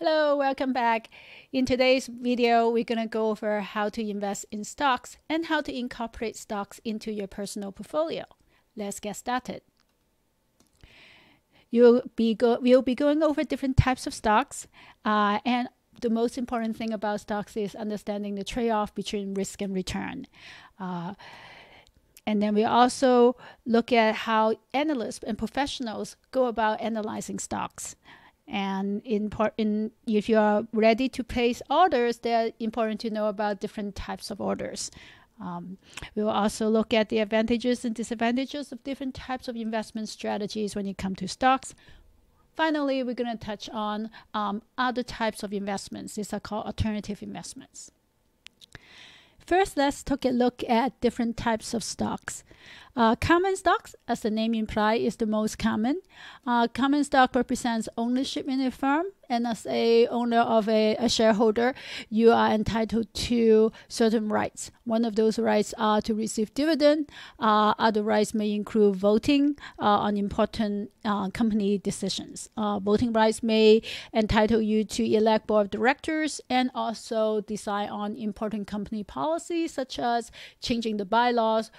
Hello, welcome back. In today's video, we're going to go over how to invest in stocks and how to incorporate stocks into your personal portfolio. Let's get started. You'll be go we'll be going over different types of stocks, uh, and the most important thing about stocks is understanding the trade-off between risk and return. Uh, and then we also look at how analysts and professionals go about analyzing stocks. And in part, in if you are ready to place orders, they're important to know about different types of orders. Um, we will also look at the advantages and disadvantages of different types of investment strategies when it comes to stocks. Finally, we're going to touch on um, other types of investments. These are called alternative investments. First, let's take a look at different types of stocks. Uh, common stocks, as the name implies, is the most common. Uh, common stock represents ownership in a firm, and as a owner of a, a, shareholder, you are entitled to certain rights. One of those rights are to receive dividend. Uh, other rights may include voting uh, on important uh, company decisions. Uh, voting rights may entitle you to elect board of directors and also decide on important company policies such as changing the bylaws.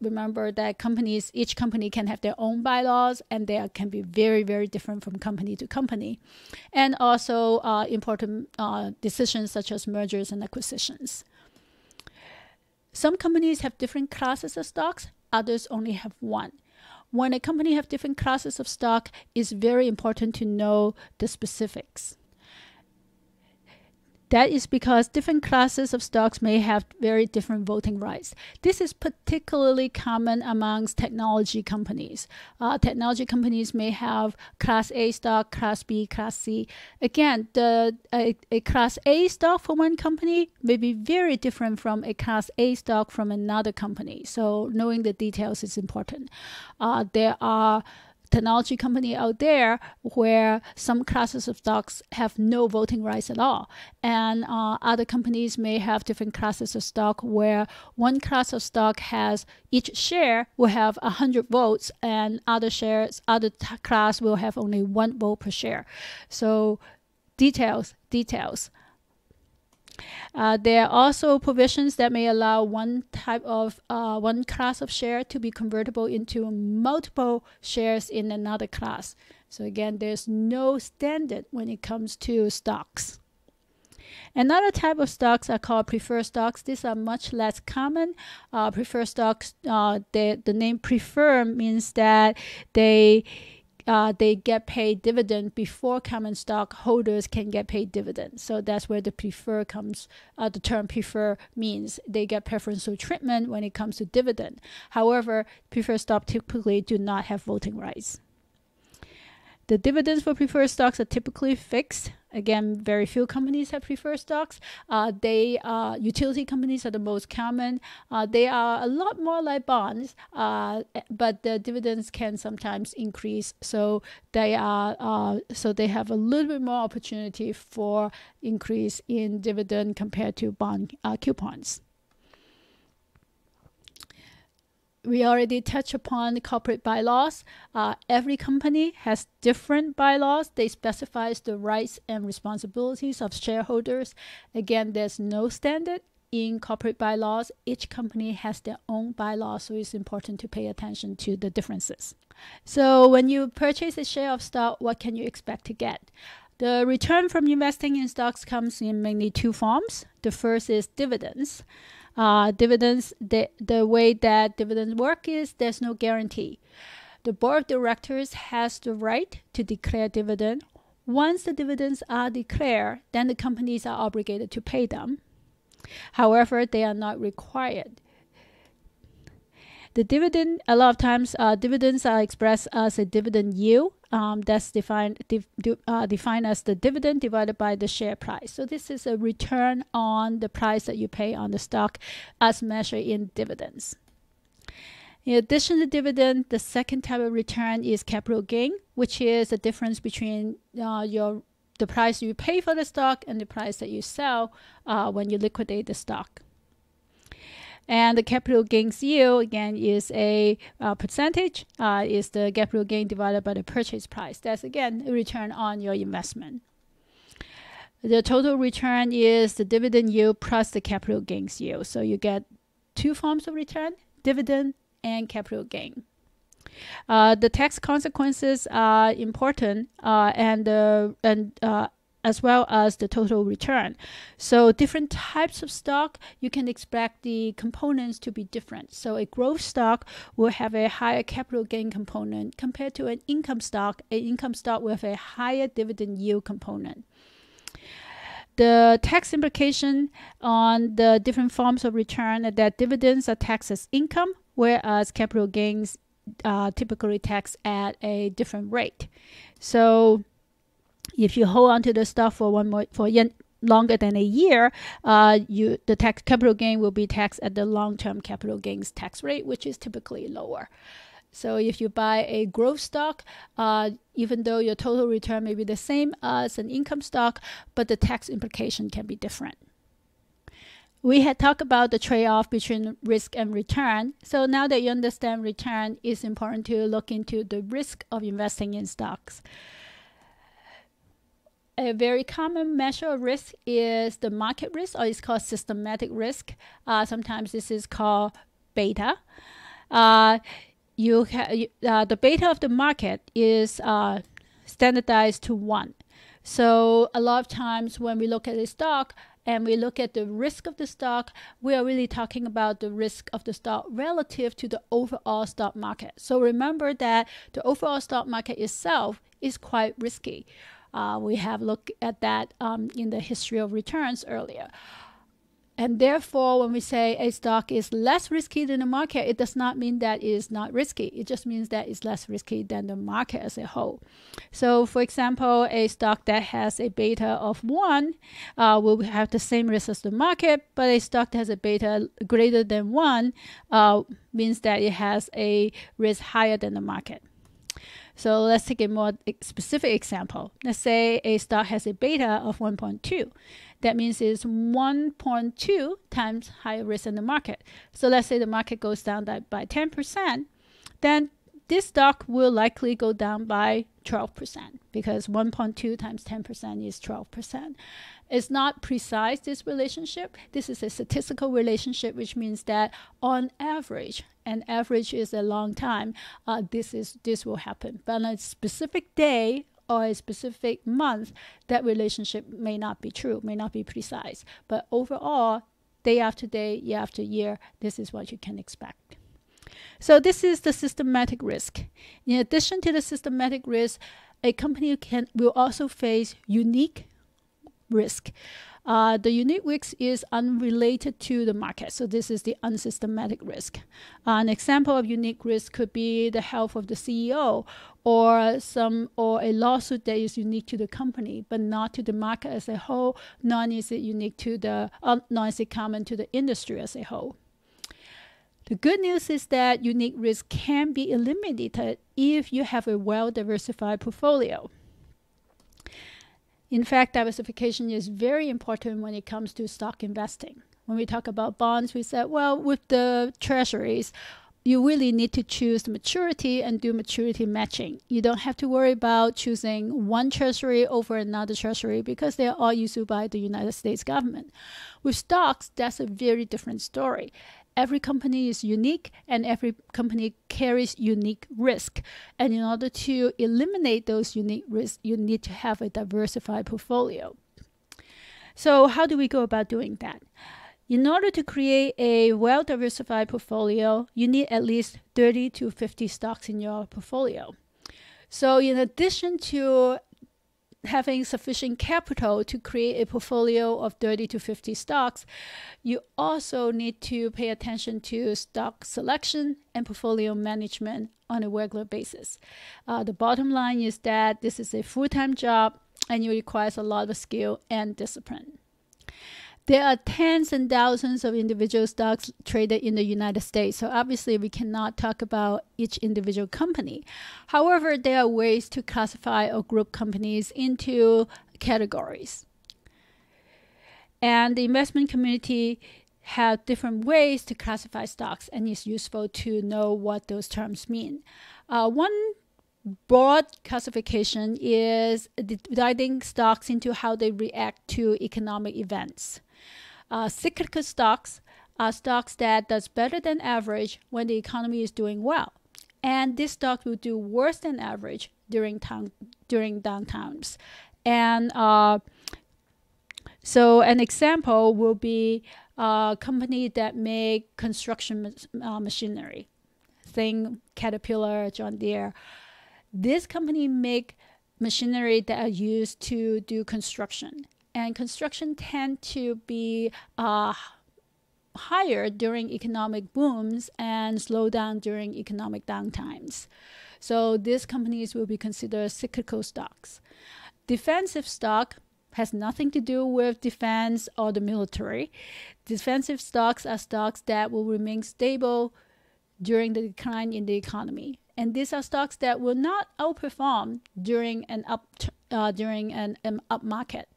remember that companies, each company can have their own bylaws and they can be very, very different from company to company. And also uh, important uh, decisions such as mergers and acquisitions. Some companies have different classes of stocks, others only have one. When a company have different classes of stock, it's very important to know the specifics. That is because different classes of stocks may have very different voting rights. This is particularly common amongst technology companies. Uh, technology companies may have Class A stock, Class B, Class C. Again, the a, a Class A stock for one company may be very different from a Class A stock from another company. So knowing the details is important. Uh, there are technology company out there where some classes of stocks have no voting rights at all. And uh, other companies may have different classes of stock where one class of stock has each share will have 100 votes and other shares, other class will have only one vote per share. So details, details. Uh, there are also provisions that may allow one type of uh, one class of share to be convertible into multiple shares in another class. So again, there's no standard when it comes to stocks. Another type of stocks are called preferred stocks. These are much less common. Uh, preferred stocks, uh, the, the name prefer means that they uh, they get paid dividend before common stock holders can get paid dividend. So that's where the prefer comes. Uh, the term prefer means they get preferential treatment when it comes to dividend. However, preferred stock typically do not have voting rights. The dividends for preferred stocks are typically fixed. Again, very few companies have preferred stocks. Uh, they uh, utility companies are the most common. Uh, they are a lot more like bonds, uh, but the dividends can sometimes increase. So they are uh, so they have a little bit more opportunity for increase in dividend compared to bond uh, coupons we already touched upon corporate bylaws. Uh, every company has different bylaws. They specifies the rights and responsibilities of shareholders. Again, there's no standard in corporate bylaws. Each company has their own bylaws, so it's important to pay attention to the differences. So when you purchase a share of stock, what can you expect to get? The return from investing in stocks comes in mainly two forms. The first is dividends. Uh, dividends, the, the way that dividends work is there's no guarantee. The board of directors has the right to declare dividend. Once the dividends are declared, then the companies are obligated to pay them. However, they are not required. The dividend, a lot of times, uh, dividends are expressed as a dividend yield. Um, that's defined de uh, defined as the dividend divided by the share price. So this is a return on the price that you pay on the stock, as measured in dividends. In addition to dividend, the second type of return is capital gain, which is the difference between uh, your the price you pay for the stock and the price that you sell uh, when you liquidate the stock. And the capital gains yield again is a uh, percentage, uh, is the capital gain divided by the purchase price. That's again a return on your investment. The total return is the dividend yield plus the capital gains yield. So you get two forms of return dividend and capital gain. Uh, the tax consequences are important uh, and uh, and uh, as well as the total return. So different types of stock, you can expect the components to be different. So a growth stock will have a higher capital gain component compared to an income stock. An income stock will have a higher dividend yield component. The tax implication on the different forms of return that dividends are taxed as income, whereas capital gains uh, typically taxed at a different rate. So if you hold on to the stock for one more for yen, longer than a year, uh, you the tax capital gain will be taxed at the long-term capital gains tax rate, which is typically lower. So if you buy a growth stock, uh, even though your total return may be the same as an income stock, but the tax implication can be different. We had talked about the trade-off between risk and return. So now that you understand return, it's important to look into the risk of investing in stocks a very common measure of risk is the market risk, or it's called systematic risk. Uh, sometimes this is called beta. Uh, you, uh, the beta of the market is uh, standardized to one. So a lot of times when we look at a stock and we look at the risk of the stock, we are really talking about the risk of the stock relative to the overall stock market. So remember that the overall stock market itself is quite risky. Uh, we have looked at that um, in the history of returns earlier. And therefore, when we say a stock is less risky than the market, it does not mean that it is not risky. It just means that it's less risky than the market as a whole. So, for example, a stock that has a beta of one uh, will have the same risk as the market, but a stock that has a beta greater than one uh, means that it has a risk higher than the market. So let's take a more specific example. Let's say a stock has a beta of 1.2. That means it's 1.2 times higher risk than the market. So let's say the market goes down by 10%, then this stock will likely go down by 12% because 1.2 times 10% is 12%. It's not precise, this relationship. This is a statistical relationship, which means that on average, and average is a long time, uh, this, is, this will happen. But on a specific day or a specific month, that relationship may not be true, may not be precise. But overall, day after day, year after year, this is what you can expect. So this is the systematic risk. In addition to the systematic risk, a company can will also face unique risk. Uh, the unique risk is unrelated to the market. So this is the unsystematic risk. Uh, an example of unique risk could be the health of the CEO or some or a lawsuit that is unique to the company but not to the market as a whole, nor is it unique to the uh, nor is it common to the industry as a whole. The good news is that unique risk can be eliminated if you have a well diversified portfolio. In fact, diversification is very important when it comes to stock investing. When we talk about bonds, we said, well, with the treasuries, you really need to choose the maturity and do maturity matching. You don't have to worry about choosing one treasury over another treasury because they're all issued by the United States government. With stocks, that's a very different story every company is unique and every company carries unique risk. And in order to eliminate those unique risks, you need to have a diversified portfolio. So, how do we go about doing that? In order to create a well diversified portfolio, you need at least 30 to 50 stocks in your portfolio. So, in addition to having sufficient capital to create a portfolio of 30 to 50 stocks, you also need to pay attention to stock selection and portfolio management on a regular basis. Uh, the bottom line is that this is a full time job and it requires a lot of skill and discipline. There are tens and thousands of individual stocks traded in the United States, so obviously we cannot talk about each individual company. However, there are ways to classify or group companies into categories. And the investment community have different ways to classify stocks, and it's useful to know what those terms mean. Uh, one broad classification is dividing stocks into how they react to economic events. Uh, cyclical stocks are stocks that does better than average when the economy is doing well, and this stock will do worse than average during during down times. And uh, so, an example will be a company that make construction uh, machinery, thing Caterpillar, John Deere. This company make machinery that are used to do construction, and construction tend to be uh, higher during economic booms and slow down during economic downtimes. So these companies will be considered cyclical stocks. Defensive stock has nothing to do with defense or the military. Defensive stocks are stocks that will remain stable during the decline in the economy and these are stocks that will not outperform during an up uh, during an, an up market.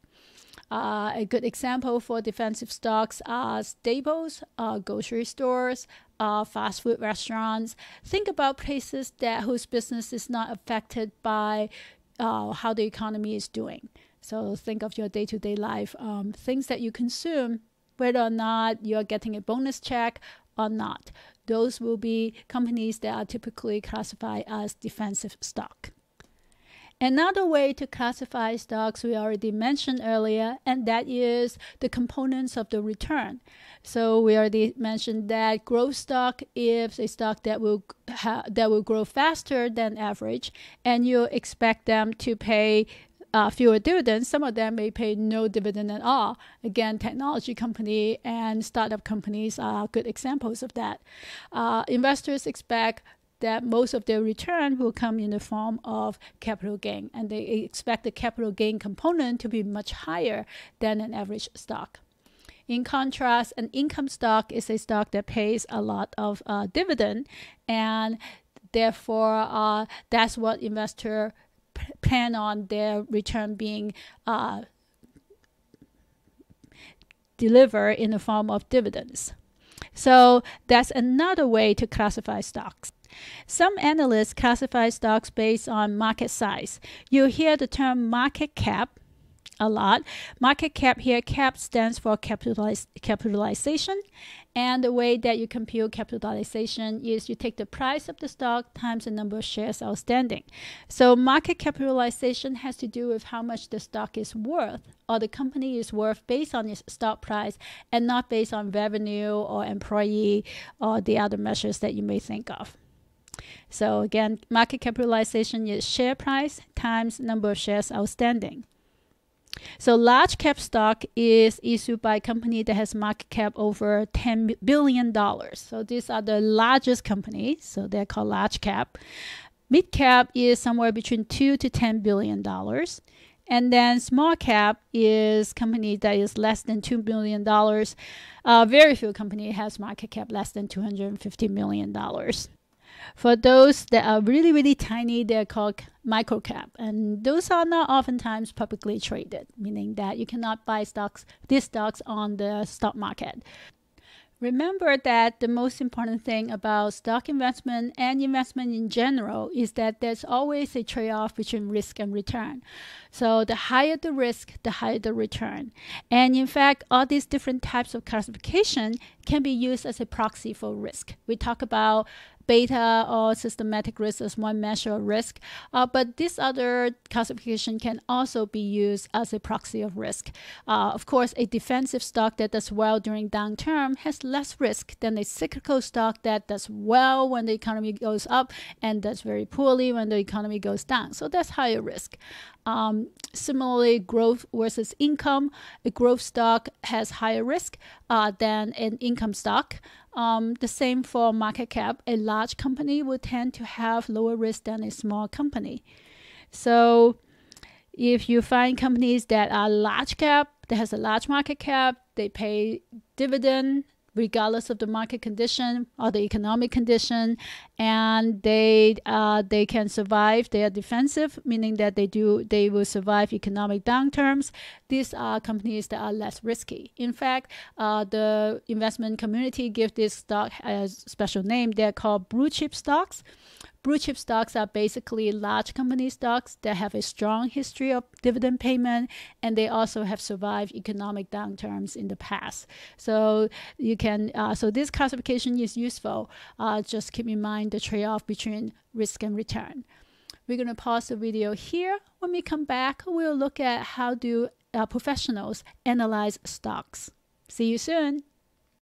Uh, a good example for defensive stocks are staples, uh, grocery stores, uh, fast food restaurants. Think about places that whose business is not affected by uh, how the economy is doing. So think of your day-to-day life, um, things that you consume, whether or not you're getting a bonus check or not those will be companies that are typically classified as defensive stock. Another way to classify stocks we already mentioned earlier, and that is the components of the return. So we already mentioned that growth stock is a stock that will ha- that will grow faster than average, and you expect them to pay uh, fewer dividends. Some of them may pay no dividend at all. Again, technology company and startup companies are good examples of that. Uh, investors expect that most of their return will come in the form of capital gain, and they expect the capital gain component to be much higher than an average stock. In contrast, an income stock is a stock that pays a lot of uh, dividend, and therefore, uh, that's what investor plan on their return being uh, delivered in the form of dividends. So that's another way to classify stocks. Some analysts classify stocks based on market size. You hear the term market cap a lot. Market cap here, cap stands for capitaliz- capitalization. And the way that you compute capitalization is you take the price of the stock times the number of shares outstanding. So market capitalization has to do with how much the stock is worth or the company is worth based on its stock price and not based on revenue or employee or the other measures that you may think of. So again, market capitalization is share price times number of shares outstanding. So large cap stock is issued by a company that has market cap over ten billion dollars. So these are the largest companies. So they're called large cap. Mid cap is somewhere between two to ten billion dollars. And then small cap is company that is less than two billion dollars. Uh, very few company has market cap less than two hundred and fifty million dollars. For those that are really, really tiny, they're called microcap. And those are not oftentimes publicly traded, meaning that you cannot buy stocks, these stocks on the stock market. Remember that the most important thing about stock investment and investment in general is that there's always a trade off between risk and return. So, the higher the risk, the higher the return. And in fact, all these different types of classification can be used as a proxy for risk. We talk about beta or systematic risk as one measure of risk. Uh, but this other classification can also be used as a proxy of risk. Uh, of course, a defensive stock that does well during downturn has less risk than a cyclical stock that does well when the economy goes up and does very poorly when the economy goes down. So that's higher risk. Um, similarly, growth versus income, a growth stock has higher risk uh, than an income stock. Um, the same for market cap. A large company will tend to have lower risk than a small company. So, if you find companies that are large cap, that has a large market cap, they pay dividend regardless of the market condition or the economic condition, and they uh, they can survive. They are defensive, meaning that they do they will survive economic downturns. These are companies that are less risky. In fact, uh, the investment community give this stock a special name. They're called blue chip stocks. Blue chip stocks are basically large company stocks that have a strong history of dividend payment, and they also have survived economic downturns in the past. So you can, uh, so this classification is useful. Uh, just keep in mind the trade-off between risk and return. We're going to pause the video here. When we come back, we'll look at how do uh, professionals analyze stocks. See you soon.